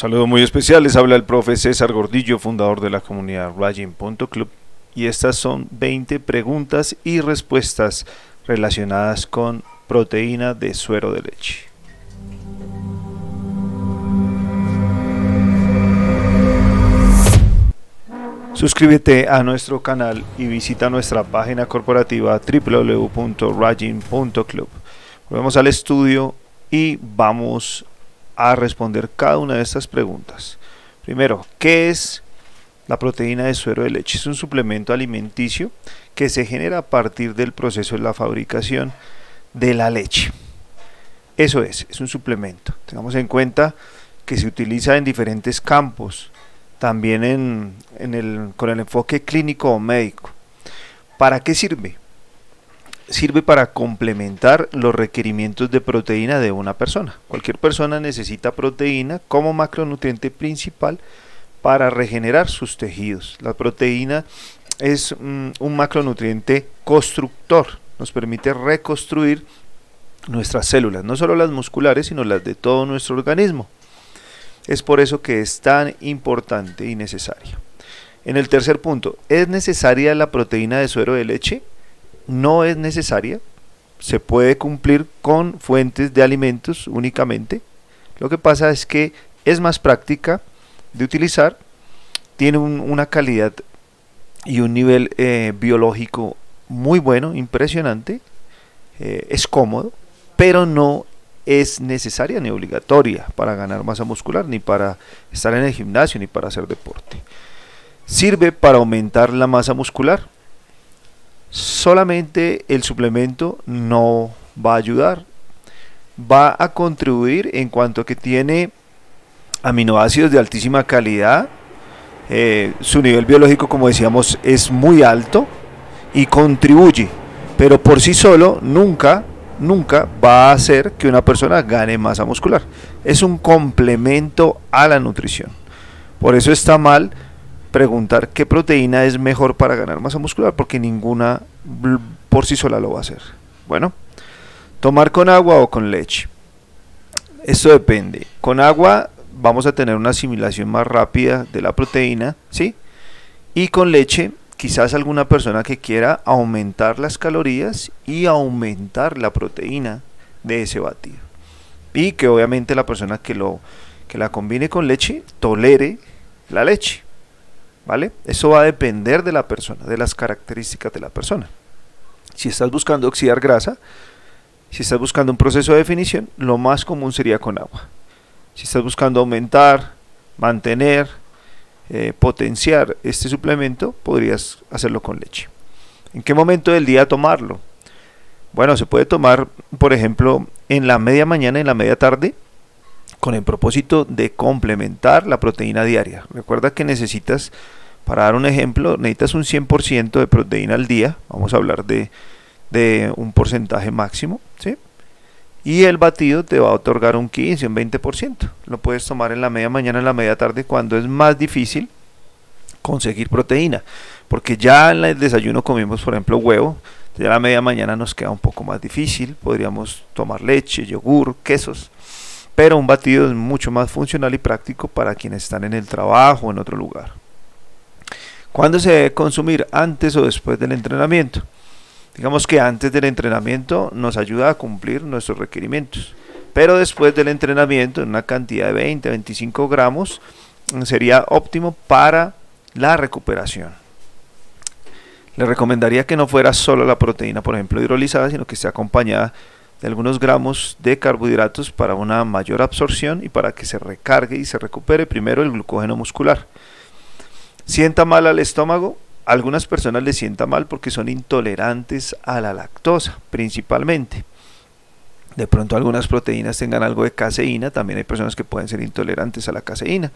saludo muy especial, les habla el profe César Gordillo, fundador de la comunidad Raging.club y estas son 20 preguntas y respuestas relacionadas con proteína de suero de leche. Suscríbete a nuestro canal y visita nuestra página corporativa www.raging.club. Volvemos al estudio y vamos a responder cada una de estas preguntas. Primero, ¿qué es la proteína de suero de leche? Es un suplemento alimenticio que se genera a partir del proceso de la fabricación de la leche. Eso es, es un suplemento. Tengamos en cuenta que se utiliza en diferentes campos también en, con el enfoque clínico o médico. ¿Para qué sirve? Sirve para complementar los requerimientos de proteína de una persona. Cualquier persona necesita proteína como macronutriente principal para regenerar sus tejidos. La proteína es mm, un macronutriente constructor, nos permite reconstruir nuestras células, no solo las musculares, sino las de todo nuestro organismo. Es por eso que es tan importante y necesaria. En el tercer punto, ¿es necesaria la proteína de suero de leche? No es necesaria. Se puede cumplir con fuentes de alimentos únicamente. Lo que pasa es que es más práctica de utilizar, tiene una calidad y un nivel eh, biológico muy bueno, impresionante, eh, es cómodo, pero no es necesaria ni obligatoria para ganar masa muscular, ni para estar en el gimnasio, ni para hacer deporte. Sirve para aumentar la masa muscular. Solamente el suplemento no va a ayudar. Va a contribuir en cuanto que tiene aminoácidos de altísima calidad. Eh, su nivel biológico, como decíamos, es muy alto y contribuye. Pero por sí solo nunca nunca va a hacer que una persona gane masa muscular. Es un complemento a la nutrición. Por eso está mal preguntar qué proteína es mejor para ganar masa muscular, porque ninguna por sí sola lo va a hacer. Bueno, tomar con agua o con leche. Esto depende. Con agua vamos a tener una asimilación más rápida de la proteína, ¿sí? Y con leche quizás alguna persona que quiera aumentar las calorías y aumentar la proteína de ese batido. Y que obviamente la persona que lo que la combine con leche tolere la leche. ¿Vale? Eso va a depender de la persona, de las características de la persona. Si estás buscando oxidar grasa, si estás buscando un proceso de definición, lo más común sería con agua. Si estás buscando aumentar, mantener, eh, potenciar este suplemento, podrías hacerlo con leche. ¿En qué momento del día tomarlo? Bueno, se puede tomar, por ejemplo, en la media mañana en la media tarde, con el propósito de complementar la proteína diaria. Recuerda que necesitas, para dar un ejemplo, necesitas un 100% de proteína al día. Vamos a hablar de, de un porcentaje máximo. ¿sí? y el batido te va a otorgar un 15, un 20%. Lo puedes tomar en la media mañana, en la media tarde, cuando es más difícil conseguir proteína. Porque ya en el desayuno comimos, por ejemplo, huevo. Ya la media mañana nos queda un poco más difícil. Podríamos tomar leche, yogur, quesos. Pero un batido es mucho más funcional y práctico para quienes están en el trabajo o en otro lugar. ¿Cuándo se debe consumir? ¿Antes o después del entrenamiento? Digamos que antes del entrenamiento nos ayuda a cumplir nuestros requerimientos, pero después del entrenamiento, en una cantidad de 20, 25 gramos, sería óptimo para la recuperación. Le recomendaría que no fuera solo la proteína, por ejemplo, hidrolizada, sino que esté acompañada algunos gramos de carbohidratos para una mayor absorción y para que se recargue y se recupere primero el glucógeno muscular. Sienta mal al estómago, algunas personas les sienta mal porque son intolerantes a la lactosa, principalmente. De pronto algunas proteínas tengan algo de caseína, también hay personas que pueden ser intolerantes a la caseína.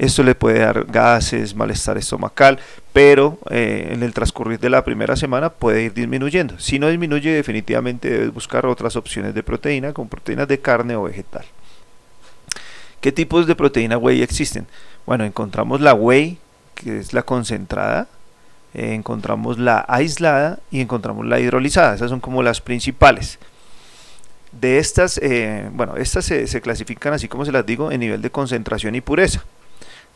Esto le puede dar gases, malestar estomacal, pero eh, en el transcurrir de la primera semana puede ir disminuyendo. Si no disminuye, definitivamente debes buscar otras opciones de proteína, como proteínas de carne o vegetal. ¿Qué tipos de proteína whey existen? Bueno, encontramos la whey, que es la concentrada, eh, encontramos la aislada y encontramos la hidrolizada. Esas son como las principales. De estas, eh, bueno, estas se, se clasifican así como se las digo en nivel de concentración y pureza.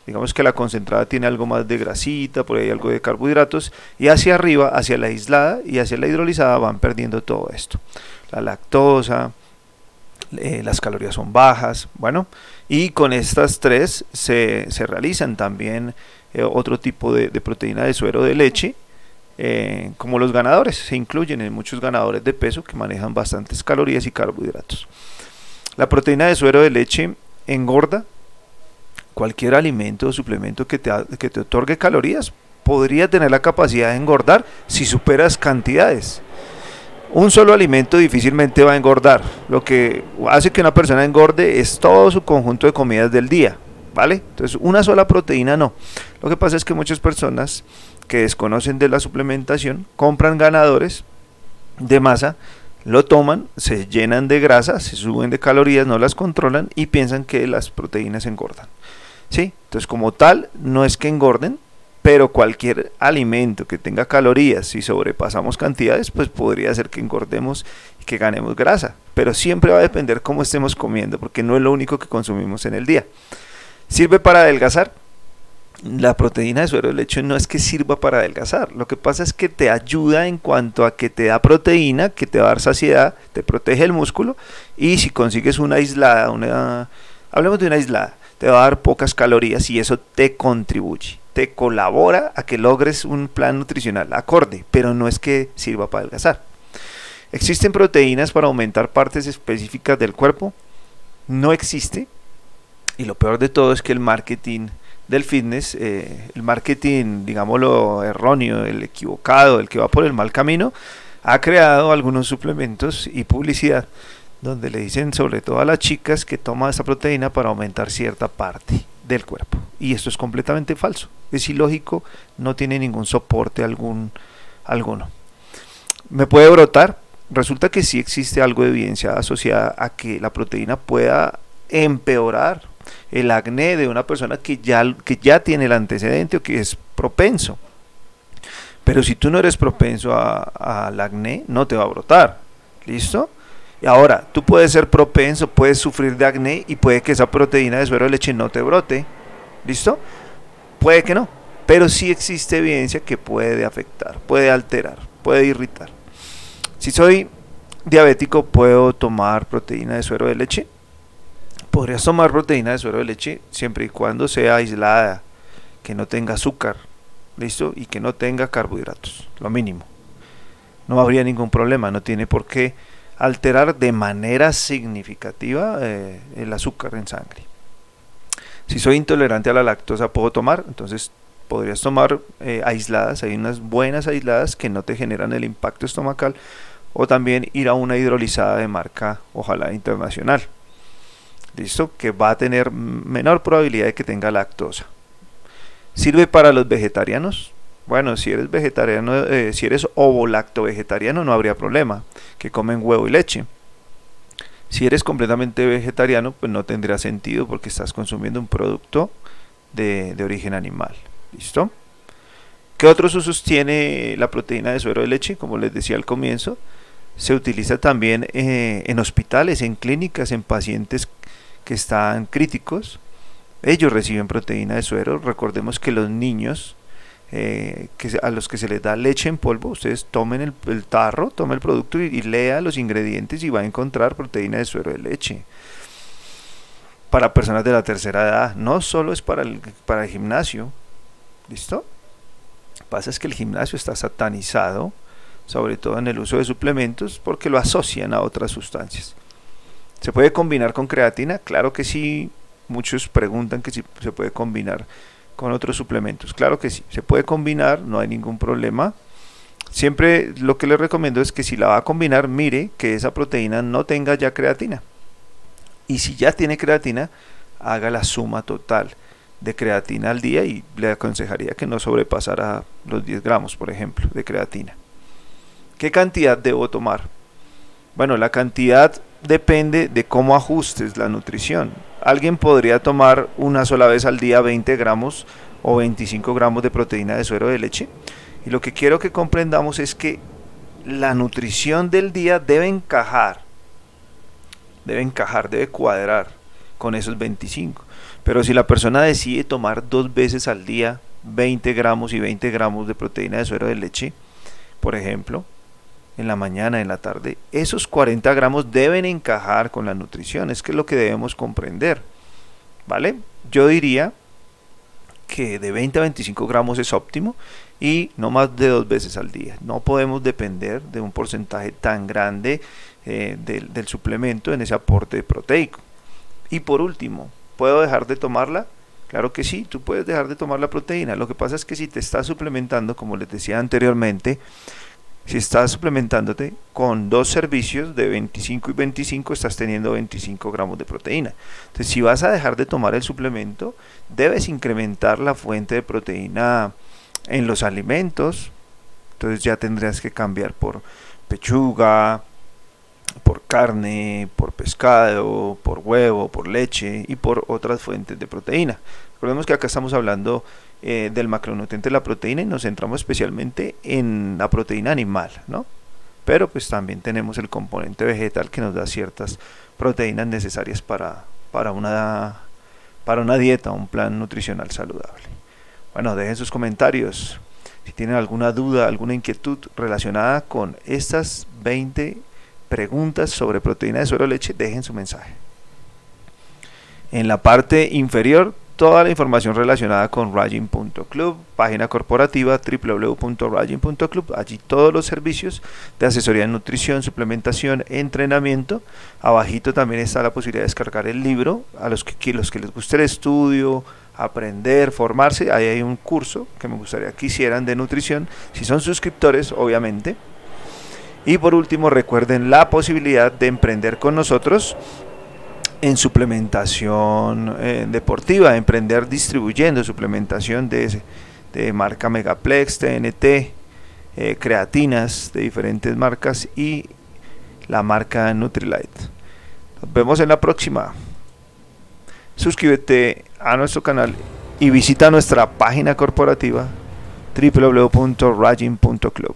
Digamos que la concentrada tiene algo más de grasita, por ahí algo de carbohidratos, y hacia arriba, hacia la aislada y hacia la hidrolizada van perdiendo todo esto. La lactosa, eh, las calorías son bajas, bueno, y con estas tres se, se realizan también eh, otro tipo de, proteína de suero de leche, eh, como los ganadores, se incluyen en muchos ganadores de peso que manejan bastantes calorías y carbohidratos. La proteína de suero de leche engorda cualquier alimento o suplemento que te, que te otorgue calorías podría tener la capacidad de engordar si superas cantidades. Un solo alimento difícilmente va a engordar. Lo que hace que una persona engorde es todo su conjunto de comidas del día. ¿Vale? Entonces, una sola proteína no. Lo que pasa es que muchas personas que desconocen de la suplementación compran ganadores de masa, lo toman, se llenan de grasa, se suben de calorías, no las controlan y piensan que las proteínas engordan. ¿Sí? Entonces, como tal, no es que engorden, pero cualquier alimento que tenga calorías, si sobrepasamos cantidades, pues podría ser que engordemos y que ganemos grasa. Pero siempre va a depender cómo estemos comiendo, porque no es lo único que consumimos en el día. ¿Sirve para adelgazar? La proteína de suero de leche no es que sirva para adelgazar, lo que pasa es que te ayuda en cuanto a que te da proteína, que te va a dar saciedad, te protege el músculo y si consigues una aislada, una, hablemos de una aislada, te va a dar pocas calorías y eso te contribuye, te colabora a que logres un plan nutricional acorde, pero no es que sirva para adelgazar. ¿Existen proteínas para aumentar partes específicas del cuerpo? No existe. Y lo peor de todo es que el marketing del fitness, eh, el marketing, digámoslo, erróneo, el equivocado, el que va por el mal camino, ha creado algunos suplementos y publicidad donde le dicen sobre todo a las chicas que toma esa proteína para aumentar cierta parte del cuerpo. Y esto es completamente falso. Es ilógico, no tiene ningún soporte algún, alguno. ¿Me puede brotar? Resulta que sí existe algo de evidencia asociada a que la proteína pueda empeorar el acné de una persona que ya, que ya tiene el antecedente o que es propenso. Pero si tú no eres propenso al acné, no te va a brotar. ¿Listo? Ahora, tú puedes ser propenso, puedes sufrir de acné y puede que esa proteína de suero de leche no te brote. ¿Listo? Puede que no, pero sí existe evidencia que puede afectar, puede alterar, puede irritar. Si soy diabético, ¿puedo tomar proteína de suero de leche? Podrías tomar proteína de suero de leche siempre y cuando sea aislada, que no tenga azúcar, ¿listo? Y que no tenga carbohidratos, lo mínimo. No habría ningún problema, no tiene por qué alterar de manera significativa eh, el azúcar en sangre. Si soy intolerante a la lactosa, puedo tomar, entonces podrías tomar eh, aisladas, hay unas buenas aisladas que no te generan el impacto estomacal, o también ir a una hidrolizada de marca, ojalá internacional. ¿Listo? Que va a tener menor probabilidad de que tenga lactosa. ¿Sirve para los vegetarianos? Bueno, si eres vegetariano, eh, si eres ovo-lacto vegetariano, no habría problema, que comen huevo y leche. Si eres completamente vegetariano, pues no tendría sentido porque estás consumiendo un producto de, origen animal. ¿Listo? ¿Qué otros usos tiene la proteína de suero de leche? Como les decía al comienzo, se utiliza también eh, en hospitales, en clínicas, en pacientes que están críticos. Ellos reciben proteína de suero. Recordemos que los niños eh, que a los que se les da leche en polvo, ustedes tomen el, tarro, tomen el producto y, lea los ingredientes y va a encontrar proteína de suero de leche. Para personas de la tercera edad, no solo es para el, para el gimnasio. ¿Listo? pasa es que el gimnasio está satanizado, sobre todo en el uso de suplementos, porque lo asocian a otras sustancias. ¿Se puede combinar con creatina? Claro que sí. Muchos preguntan que si se puede combinar con otros suplementos. Claro que sí, se puede combinar, no hay ningún problema. Siempre lo que les recomiendo es que si la va a combinar, mire que esa proteína no tenga ya creatina. Y si ya tiene creatina, haga la suma total de creatina al día y le aconsejaría que no sobrepasara los 10 gramos, por ejemplo, de creatina. ¿Qué cantidad debo tomar? Bueno, la cantidad depende de cómo ajustes la nutrición. Alguien podría tomar una sola vez al día 20 gramos o 25 gramos de proteína de suero de leche. Y lo que quiero que comprendamos es que la nutrición del día debe encajar debe encajar, debe cuadrar con esos 25. Pero si la persona decide tomar dos veces al día 20 gramos y 20 gramos de proteína de suero de leche, por ejemplo, en la mañana, en la tarde, esos 40 gramos deben encajar con la nutrición, es que es lo que debemos comprender, ¿vale? Yo diría que de 20 a 25 gramos es óptimo y no más de dos veces al día. No podemos depender de un porcentaje tan grande eh, del, del suplemento en ese aporte proteico. Y por último, ¿puedo dejar de tomarla? Claro que sí, tú puedes dejar de tomar la proteína. Lo que pasa es que si te estás suplementando, como les decía anteriormente, si estás suplementándote con dos servicios de 25 y 25, estás teniendo 25 gramos de proteína. Entonces, si vas a dejar de tomar el suplemento, debes incrementar la fuente de proteína en los alimentos. Entonces ya tendrías que cambiar por pechuga, por carne, por pescado, por huevo, por leche y por otras fuentes de proteína. Recordemos que acá estamos hablando eh, del macronutriente de la proteína y nos centramos especialmente en la proteína animal, ¿no? Pero pues también tenemos el componente vegetal que nos da ciertas proteínas necesarias para, para, una, para una dieta, un plan nutricional saludable. Bueno, dejen sus comentarios. Si tienen alguna duda, alguna inquietud relacionada con estas 20 preguntas sobre proteína de suero leche, dejen su mensaje. En la parte inferior toda la información relacionada con Raging.club, página corporativa www.raging.club, allí todos los servicios de asesoría en nutrición, suplementación, entrenamiento. Abajito también está la posibilidad de descargar el libro a los que, los que les guste el estudio, aprender, formarse. Ahí hay un curso que me gustaría que hicieran de nutrición, si son suscriptores, obviamente. Y por último, recuerden la posibilidad de emprender con nosotros en suplementación eh, deportiva, emprender distribuyendo suplementación de, de marca Megaplex, TNT, eh, creatinas de diferentes marcas y la marca Nutrilite. Nos vemos en la próxima. Suscríbete a nuestro canal y visita nuestra página corporativa www.raging.club.